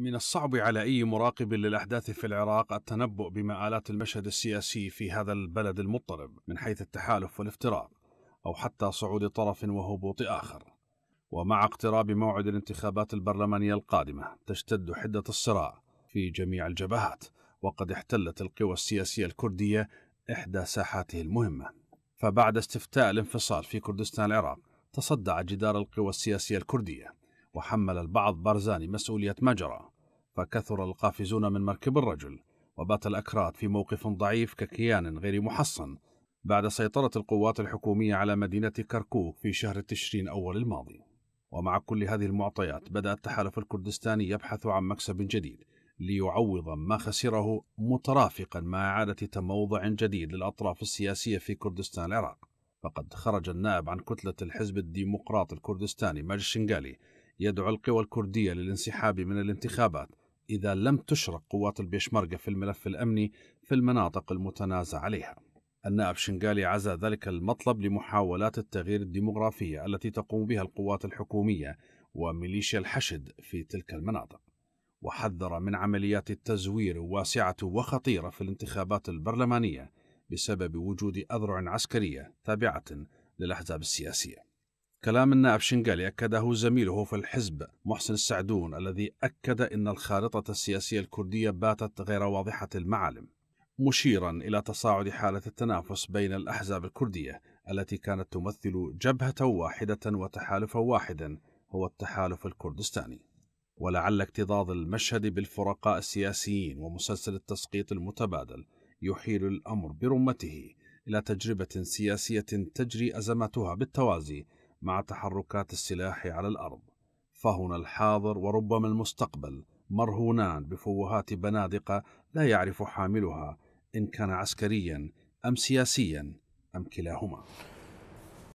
من الصعب على أي مراقب للأحداث في العراق التنبؤ بمآلات المشهد السياسي في هذا البلد المضطرب من حيث التحالف والافتراق أو حتى صعود طرف وهبوط آخر. ومع اقتراب موعد الانتخابات البرلمانية القادمة تشتد حدة الصراع في جميع الجبهات وقد احتلت القوى السياسية الكردية إحدى ساحاته المهمة. فبعد استفتاء الانفصال في كردستان العراق تصدع جدار القوى السياسية الكردية وحمل البعض بارزاني مسؤولية ما جرى فكثر القافزون من مركب الرجل وبات الأكراد في موقف ضعيف ككيان غير محصن بعد سيطرة القوات الحكومية على مدينة كركوك في شهر تشرين أول الماضي. ومع كل هذه المعطيات بدأ التحالف الكردستاني يبحث عن مكسب جديد ليعوض ما خسره مترافقا مع إعادة تموضع جديد للأطراف السياسية في كردستان العراق. فقد خرج النائب عن كتلة الحزب الديمقراطي الكردستاني ماجد الشنغالي يدعو القوى الكردية للانسحاب من الانتخابات إذا لم تشرك قوات البيشمركة في الملف الأمني في المناطق المتنازع عليها. النائب شنغالي عزى ذلك المطلب لمحاولات التغيير الديمغرافية التي تقوم بها القوات الحكومية وميليشيا الحشد في تلك المناطق. وحذر من عمليات التزوير واسعة وخطيرة في الانتخابات البرلمانية بسبب وجود أذرع عسكرية تابعة للأحزاب السياسية. كلام النائب شنغالي أكده زميله في الحزب محسن السعدون الذي أكد أن الخارطة السياسية الكردية باتت غير واضحة المعالم مشيرا إلى تصاعد حالة التنافس بين الأحزاب الكردية التي كانت تمثل جبهة واحدة وتحالفا واحدا هو التحالف الكردستاني. ولعل اكتظاظ المشهد بالفرقاء السياسيين ومسلسل التسقيط المتبادل يحيل الأمر برمته إلى تجربة سياسية تجري أزماتها بالتوازي مع تحركات السلاح على الأرض. فهنا الحاضر وربما المستقبل مرهونان بفوهات بنادق لا يعرف حاملها إن كان عسكريا أم سياسيا أم كلاهما.